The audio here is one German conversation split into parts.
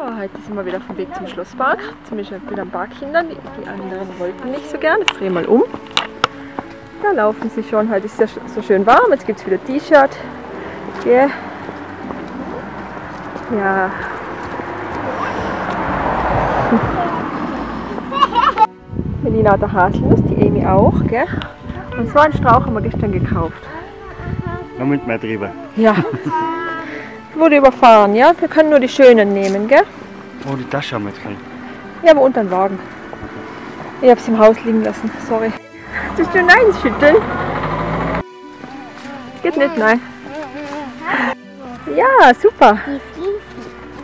Heute sind wir wieder auf dem Weg zum Schlosspark. Zumindest wieder ein paar Kinder. Die, anderen wollten nicht so gern. Ich drehe mal um. Da laufen sie schon. Heute ist es ja so schön warm. Jetzt gibt es wieder T-Shirt. Yeah. Ja. Melina hat eine Haselnuss, die Amy auch. Gell? Und so einen Strauch haben wir gestern gekauft. Noch mit mehr drüber. Ja. Wurde überfahren, ja? Wir können nur die schönen nehmen, gell? Oh, die Tasche haben wir jetzt gekriegt. Ja, aber unter den Wagen. Ich habe sie im Haus liegen lassen, sorry. Willst du Nein schütteln? Geht nicht, nein. Ja, super.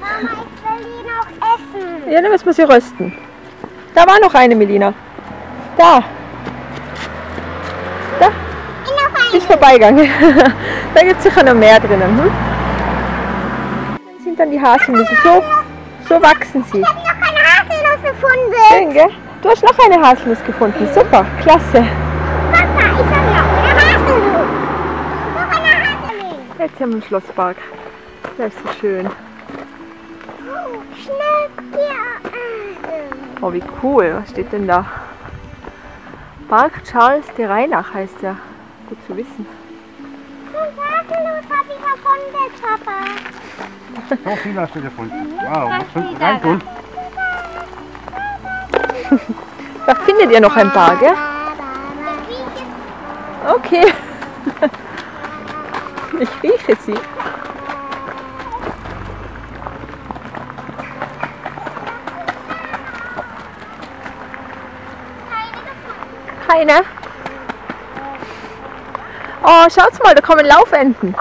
Mama, ich will die noch essen. Ja, dann müssen wir sie rösten. Da war noch eine, Melina. Da. Da. Ist vorbeigegangen. da gibt es sicher noch mehr drinnen. Hm? Dann sind dann die Haselnüsse. So, so wachsen sie. Ich habe noch eine Haselnuss gefunden. Schön, gell? Du hast noch eine Haselnuss gefunden. Super, klasse. Papa, ich habe noch eine Haselnuss. Noch eine Haselnuss. Jetzt haben wir einen Schlosspark. Der ist so schön. Schnecke. Oh, wie cool. Was steht denn da? Park Charles de Reinach heißt der. Gut zu wissen. Fünf Haselnuss habe ich gefunden, Papa. So viel hast du gefunden. Wow, fünf reintun. Da findet ihr noch ein paar, gell? Okay. Ich rieche sie. keine? Oh, schaut's mal, da kommen Laufenten.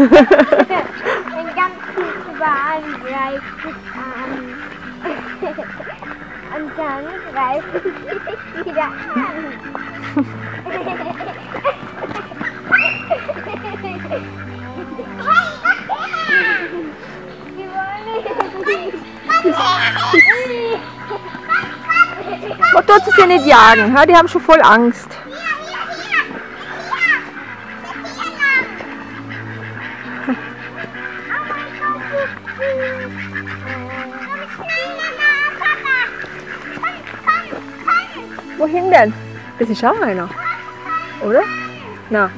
Ein ganz viel überall greift es an. Und dann greift es sich wieder an. Man tut sie nicht jagen, ja? die haben schon voll Angst. Wohin denn? Das ist auch einer. Oder? Na,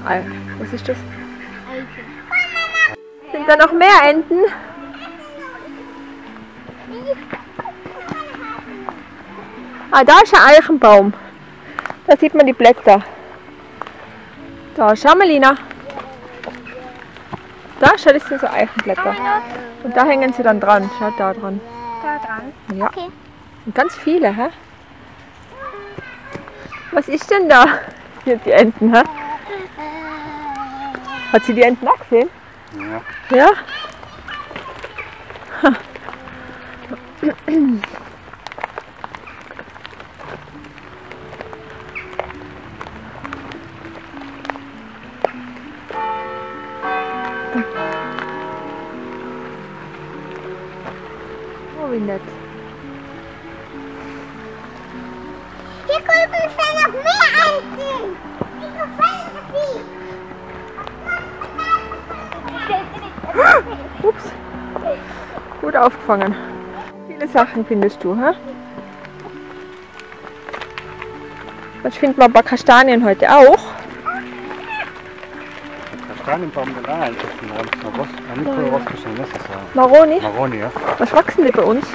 was ist das? Sind da noch mehr Enten? Ah, da ist ein Eichenbaum. Da sieht man die Blätter. Da, schau mal, Lina. Da, schau, das sind so Eichenblätter. Und da hängen sie dann dran. Schau da dran. Da dran. Ja. Okay. Und ganz viele, hä? Was ist denn da? Hier die Enten, hä? Hat sie die Enten auch gesehen? Ja. Ja? Hier drüben ist ja noch mehr Enten. Wie gefällt es Sie? Ups. Gut aufgefangen. Viele Sachen findest du, hä? Was finden wir bei Kastanien heute auch? Kastanienbaum der da ist ja Maroni? Maroni, ja. Was wachsen die bei uns?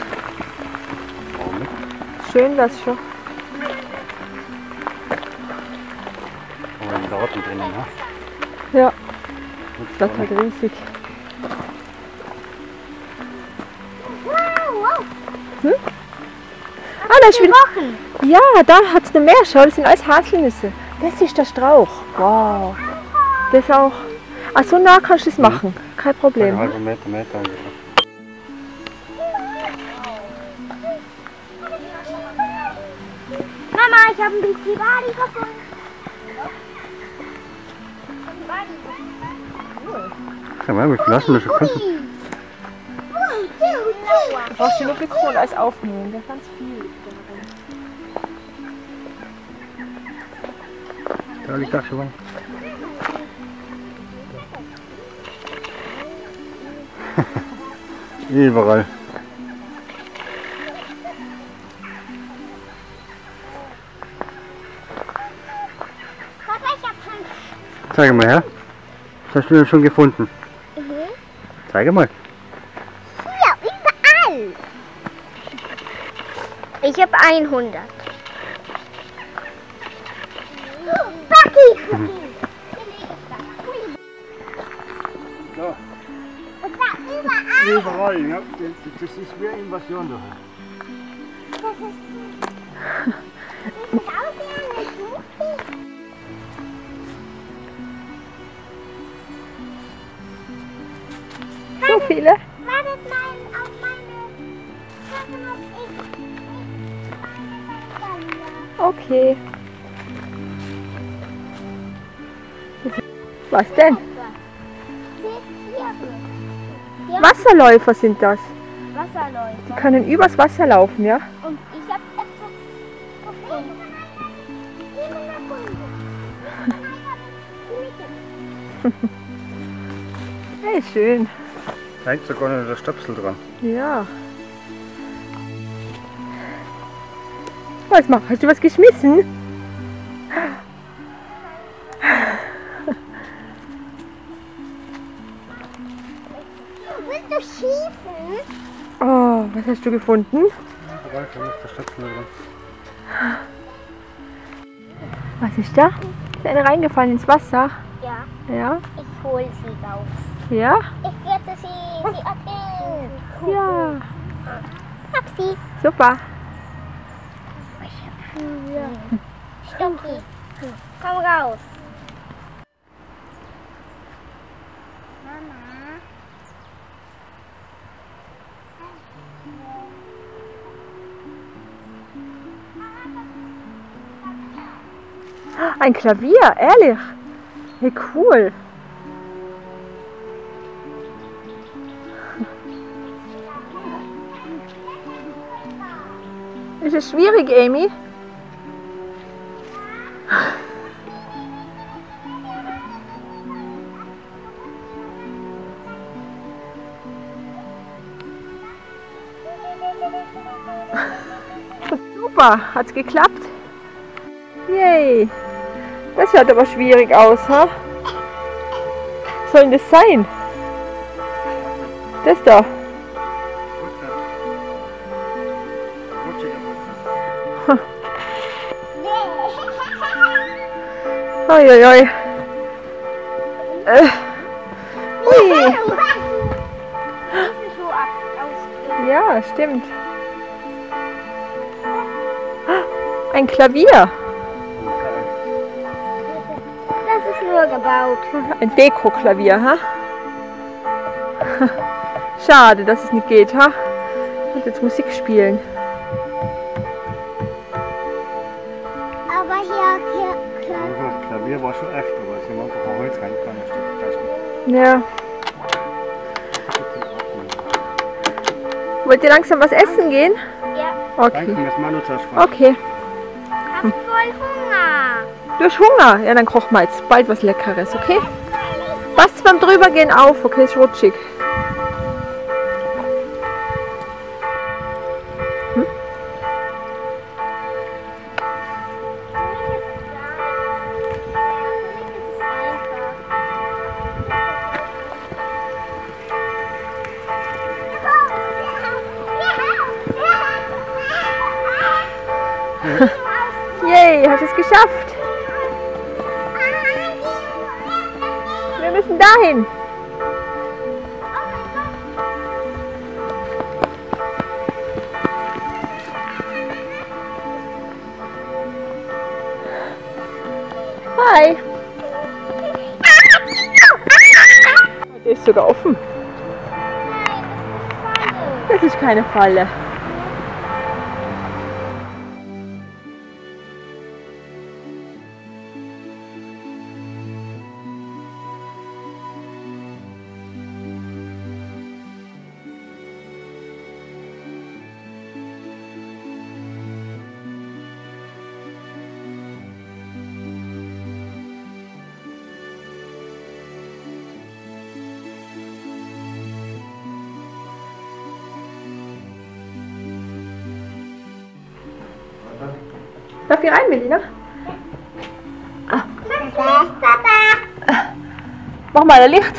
Schön das schon. Drinnen, ja. Gut, das ist halt riesig. Wow. Ah, da ist wieder. Ja, da hat es noch mehr. Schau, das sind alles Haselnüsse. Das ist der Strauch. Wow. Das auch. Ach, so nah kannst du das machen. Kein Ein Problem. halber Meter, Meter. Mama, ich habe ein bisschen Badi gefunden. Sag mal, wie viel hast du denn schon gefunden? Two, brauchst du nur Blick und alles aufnehmen. Da ganz viel. Da liegt das schon. Überall. Schon Zeig mal her. Was hast du denn schon gefunden? Mhm. Zeig mal. Hier, überall. Ich habe 100. Bucky! Und da überall. Überall, ja. Das, das ist wie eine Invasion da. Das ist... So viele? Wartet mal auf meine... Okay. Was denn? Wasserläufer sind das. Wasserläufer. Die können übers Wasser laufen, ja? Und ich habe etwas gefunden. Hey, schön. Da hängt sogar noch der Stöpsel dran. Ja. Was machst Hast du was geschmissen? Willst du schießen? Oh, was hast du gefunden? Da ist der Stöpsel dran. Was ist da? Ist eine reingefallen ins Wasser? Ja, Ja? ich hole sie raus. Ja? Ich werde sie, sie abnehmen. Ja. Hab sie. Super. Stocki, komm raus. Mama. Ein Klavier, ehrlich. Wie cool. Ist es schwierig, Amy? Super, hat's geklappt? Yay! Das schaut aber schwierig aus, ha? Was soll denn das sein? Das da. Oi. Äh. Ui. Ja, stimmt. Ein Klavier. Das ist nur gebaut. Ein Deko-Klavier, ha? Schade, dass es nicht geht, ha? Und jetzt Musik spielen. Klavier war schon echt, aber es ist einfach ein Holz reingegangen. Das nicht. Ja. Wollt ihr langsam was essen gehen? Ja, Danke, Okay. fragen. Okay. hab voll Hunger. Du hast Hunger? Ja, dann kochen wir jetzt bald was Leckeres, okay? Passt beim Drübergehen auf, okay? Ist rutschig. Yay, hast es geschafft. Wir müssen dahin. Hi. Der ist sogar offen. Das ist keine Falle. Darf ich rein, Melina? Papa. Mach mal ein Licht.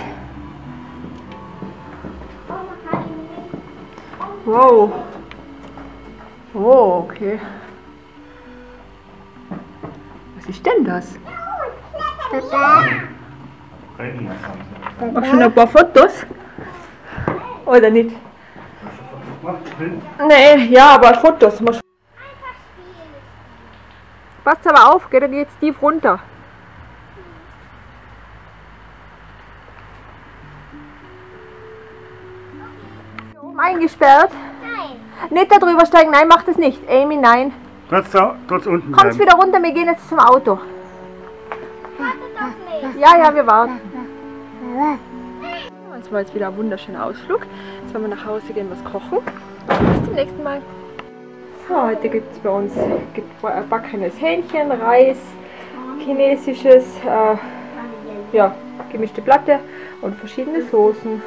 Wow. Oh, okay. Was ist denn das? Papa. Machst du noch ein paar Fotos? Oder nicht? Nee, ja, aber Fotos. Passt aber auf, gell, dann geht's tief runter. Oben Eingesperrt. Nein. Nicht da drüber steigen, nein, mach das nicht. Amy, nein. Trotz, trotz unten bleiben. wieder runter, wir gehen jetzt zum Auto. Wartet auf mich. Ja, ja, wir warten. Es war jetzt wieder ein wunderschöner Ausflug. Jetzt wollen wir nach Hause gehen, was kochen. Bis zum nächsten Mal. So, heute gibt es bei uns gebackenes Hähnchen, Reis, chinesisches, äh, ja, gemischte Platte und verschiedene Soßen.